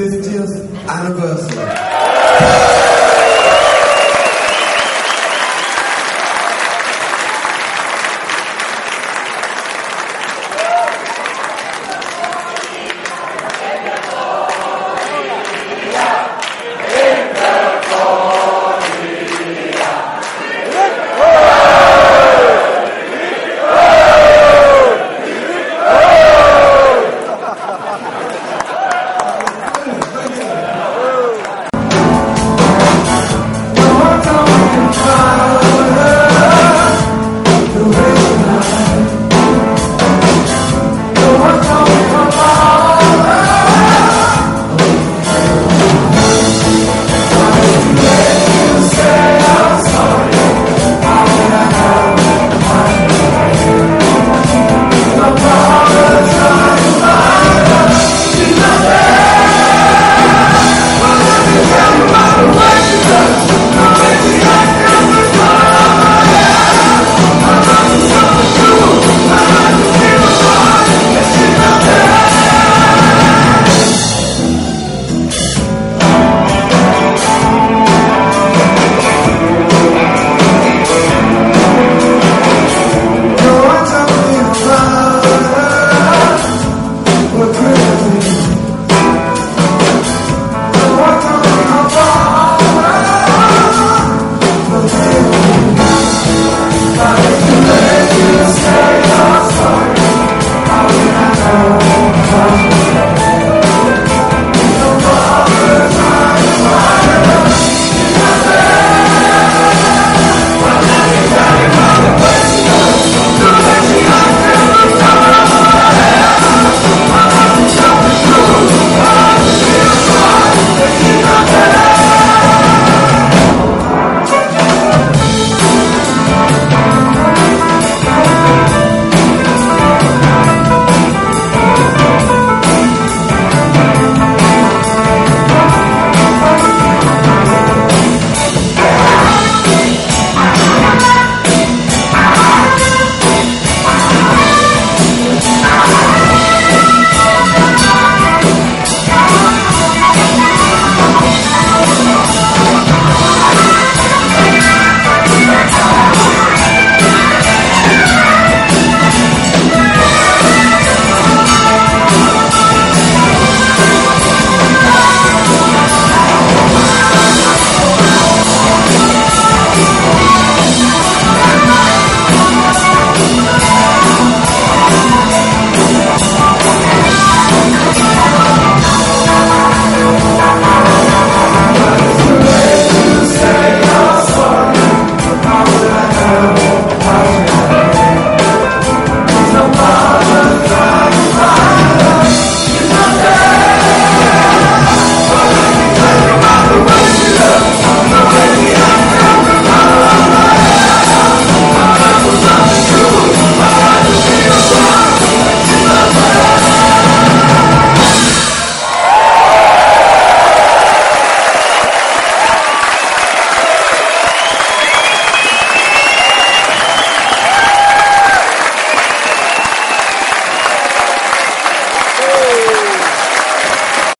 50th anniversary.